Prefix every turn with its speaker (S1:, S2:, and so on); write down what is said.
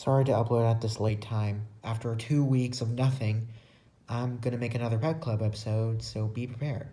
S1: Sorry to upload at this late time. After two weeks of nothing, I'm gonna make another Pet Club episode, so be prepared.